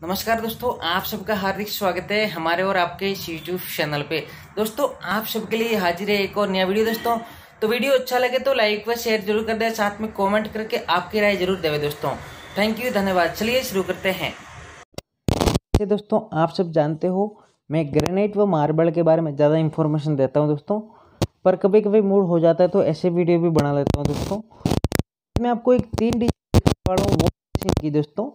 नमस्कार दोस्तों, आप सबका हार्दिक स्वागत है हमारे और आपके इस यूट्यूब चैनल पे। दोस्तों, आप सबके लिए हाजिर है एक और नया वीडियो दोस्तों। तो वीडियो अच्छा लगे तो लाइक व शेयर ज़रूर कर दे, साथ में कमेंट करके आपकी राय ज़रूर देवे दोस्तों। थैंक यू धन्यवाद। चलिए शुरू करते हैं। दोस्तों, आप सब जानते हो, मैं ग्रेनाइट व मार्बल के बारे में ज़्यादा इन्फॉर्मेशन देता हूँ दोस्तों। पर कभी कभी मूड हो जाता है तो ऐसे वीडियो भी बना लेता हूँ दोस्तों। मैं आपको एक तीन डिज़ाइन की दोस्तों,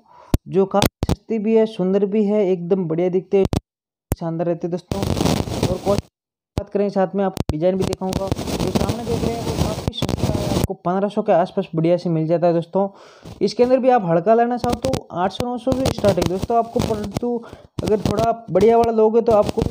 जो काफ़ी सस्ती भी है, सुंदर भी है, एकदम बढ़िया दिखते हैं। शानदार रहते दोस्तों। और कॉस्ट बात करें, साथ में आपको डिज़ाइन भी दिखाऊँगा। जो सामने देख रहे हैं, वो काफ़ी सस्ता है। आपको पंद्रह सौ के आसपास बढ़िया से मिल जाता है दोस्तों। इसके अंदर भी आप हड़का लेना चाहो तो आठ सौ, नौ सौ से स्टार्ट है। दोस्तों, आपको परंतु अगर थोड़ा बढ़िया वाला लोगे तो आपको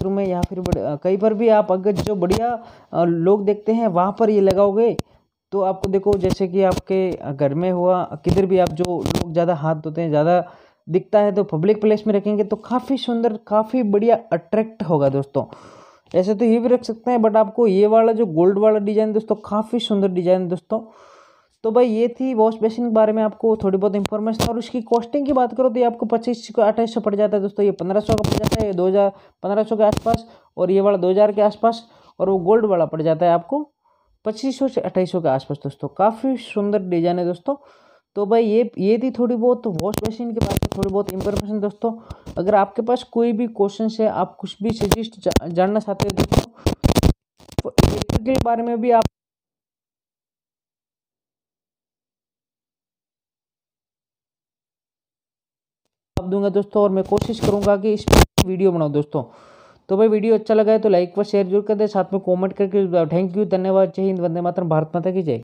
बाथरूम में या फिर कहीं पर भी आप अगर जो बढ़िया लोग देखते हैं, वहाँ पर ये लगाओगे तो आपको देखो जैसे कि आपके घर में हुआ, किधर भी आप जो लोग ज़्यादा हाथ धोते हैं, ज़्यादा दिखता है तो पब्लिक प्लेस में रखेंगे तो काफ़ी सुंदर, काफ़ी बढ़िया अट्रैक्ट होगा दोस्तों। ऐसे तो ये भी रख सकते हैं बट आपको ये वाला जो गोल्ड वाला डिज़ाइन दोस्तों, काफ़ी सुंदर डिज़ाइन दोस्तों। तो भाई ये थी वॉश बेसिन के बारे में आपको थोड़ी बहुत इंफॉर्मेशन और उसकी कॉस्टिंग की बात करो तो ये आपको पच्चीस को अट्ठाईस सौ पड़ जाता है दोस्तों, ये पंद्रह सौ का पड़ जाता है, ये दो हज़ार, पंद्रह सौ के आसपास और ये वाला दो हज़ार के आसपास और वो गोल्ड वाला पड़ जाता है आपको पच्चीस सौ से अट्ठाईस सौ के आसपास दोस्तों, काफ़ी सुंदर डिज़ाइन है दोस्तों। तो भाई ये ये थी थोड़ी बहुत वॉश मशीन के बारे में थोड़ी बहुत इंफॉर्मेशन दोस्तों। अगर आपके पास कोई भी क्वेश्चन है, आप कुछ भी सजेस्ट जानना चाहते हैं दोस्तों के बारे में भी आप दूँगा दोस्तों और मैं कोशिश करूँगा कि इस वीडियो बनाओ दोस्तों। तो भाई वीडियो अच्छा लगा है तो लाइक व शेयर ज़रूर कर दे, साथ में कमेंट करके थैंक यू धन्यवाद। जय हिंद, वंदे मातरम। भारत माता की जय।